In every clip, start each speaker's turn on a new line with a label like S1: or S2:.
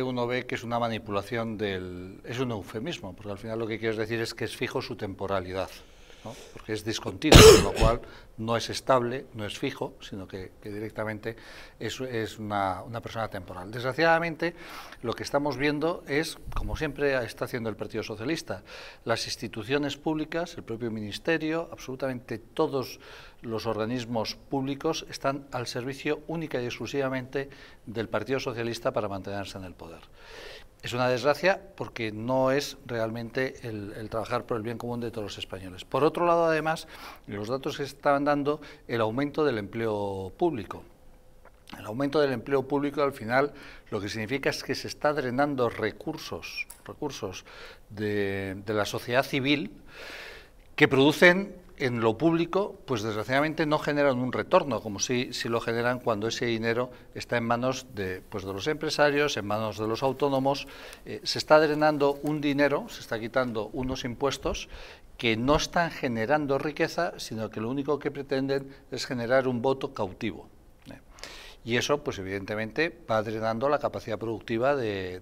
S1: uno ve que es una manipulación del... es un eufemismo, porque al final lo que quieres decir es que es fijo su temporalidad, ¿no? porque es discontinuo, con lo cual no es estable, no es fijo, sino que, directamente es, una, una, persona temporal. Desgraciadamente, lo que estamos viendo es, como siempre está haciendo el Partido Socialista, las instituciones públicas, el propio Ministerio, absolutamente todos los organismos públicos están al servicio única y exclusivamente del Partido Socialista para mantenerse en el poder. Es una desgracia porque no es realmente el, trabajar por el bien común de todos los españoles. Por otro lado, además, los datos que estaban dando el aumento del empleo público. El aumento del empleo público al final lo que significa es que se está drenando recursos, recursos de, de la sociedad civil que producen en lo público, pues desgraciadamente no generan un retorno, como si, si lo generan cuando ese dinero está en manos de, pues de los empresarios, en manos de los autónomos. Eh, se está drenando un dinero, se está quitando unos impuestos que no están generando riqueza, sino que lo único que pretenden es generar un voto cautivo y eso, pues evidentemente, va drenando la capacidad productiva de,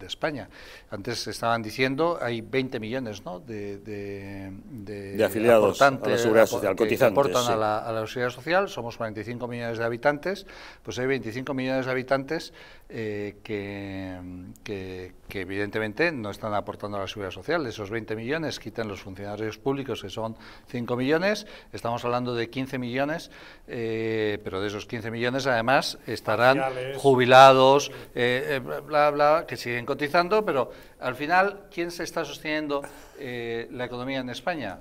S1: España. Antes estaban diciendo, hay 20 millones ¿no? de,
S2: de, afiliados a la seguridad social, cotizantes.
S1: aportan a, la, a, la, seguridad social, somos 45 millones de habitantes, pues hay 25 millones de habitantes eh, que, que, evidentemente no están aportando a la seguridad social. De esos 20 millones, quitan los funcionarios públicos, que son 5 millones, estamos hablando de 15 millones, eh, pero de esos 15 millones, además, estarán jubilados, eh, eh, bla, bla, que siguen cotizando, pero al final, ¿quién se está sosteniendo eh, la economía en España?